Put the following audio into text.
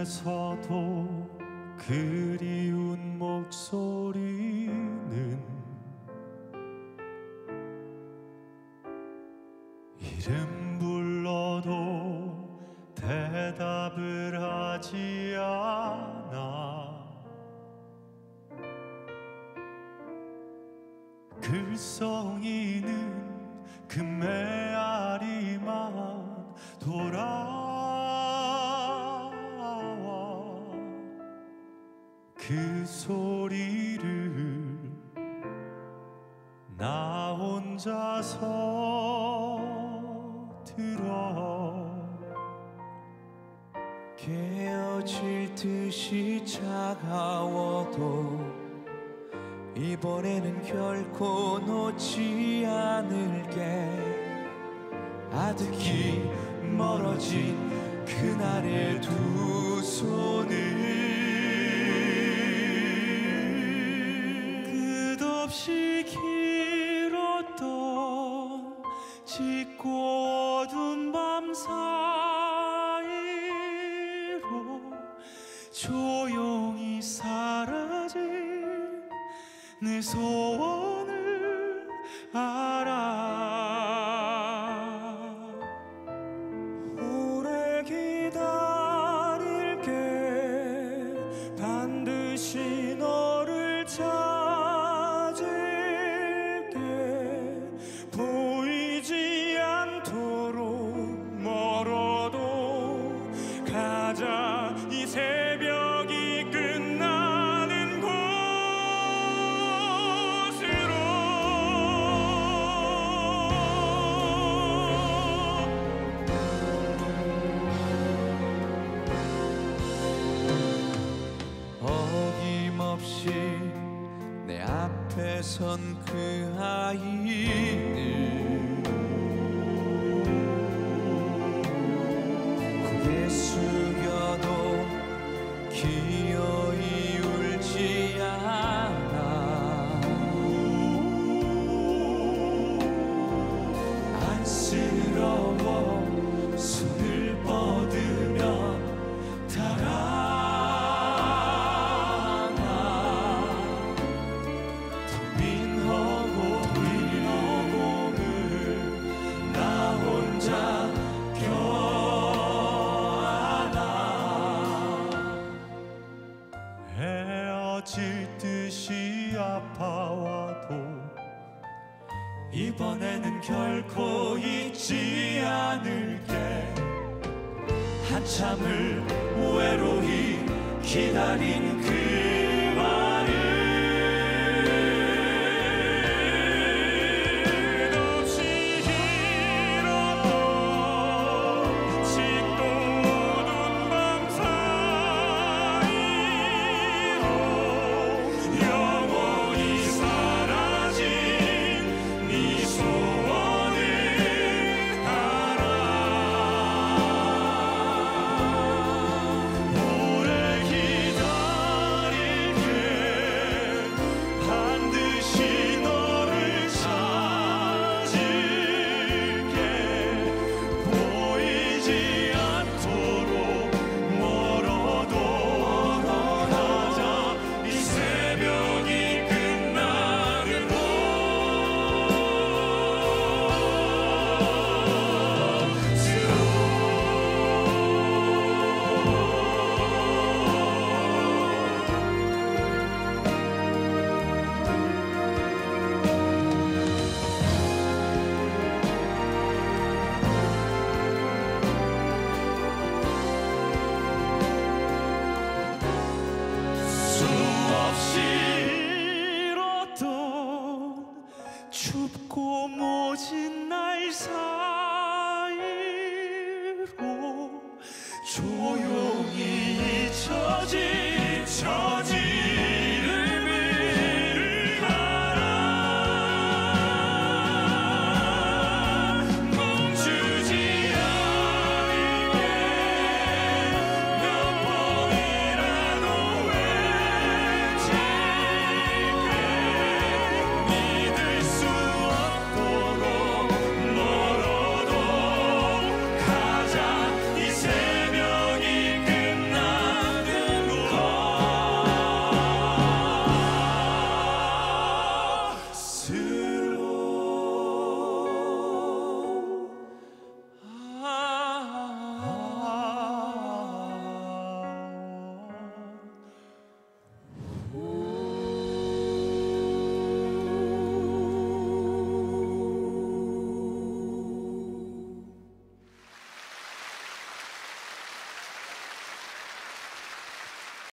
꿈에서도 그리운 목소리 하지 않아. 글썽이는 그 메아리만 돌아와. 그 소리를 나 혼자서 들어 깨어질 듯이 차가워도 이번에는 결코 놓지 않을게. 아득히 멀어진 그날의 두 손을 끝없이 길었던 짙고 어두운 밤사 조용히 사라진 내 소원을 알아 앞에 선 그 아이를 고개 숙여도 기 헤어질 듯이 아파와도 이번에는 결코 잊지 않을게. 한참을 외로이 기다린 그